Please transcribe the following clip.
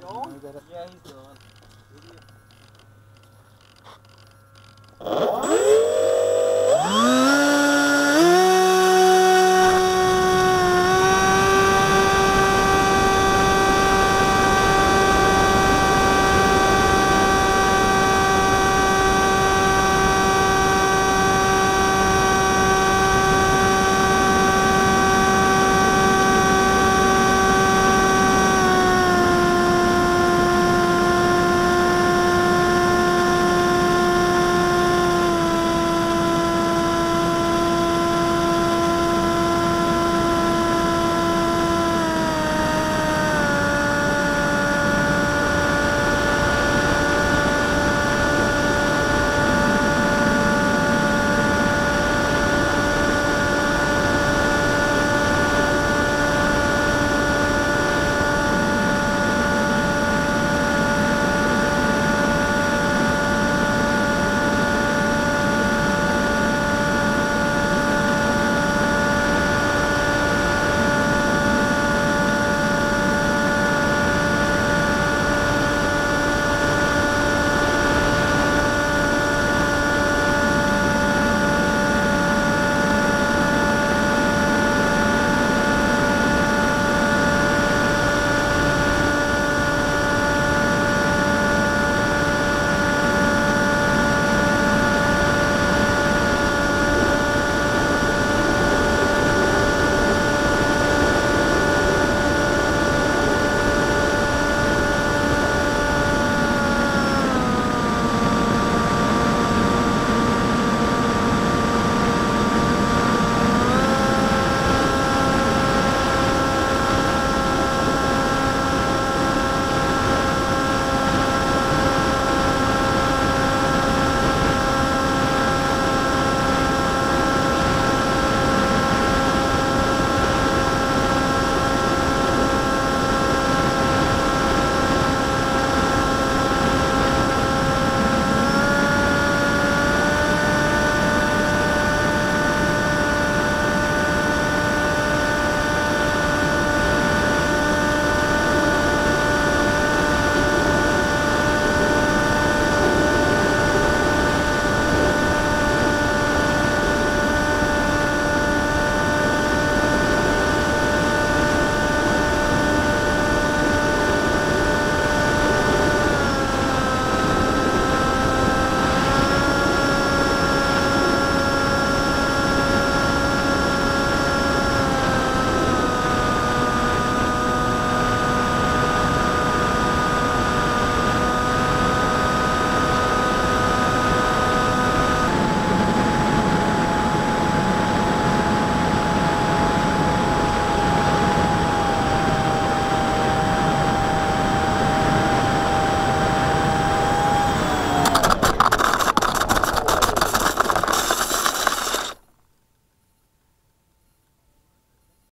You on? Yeah, he's done.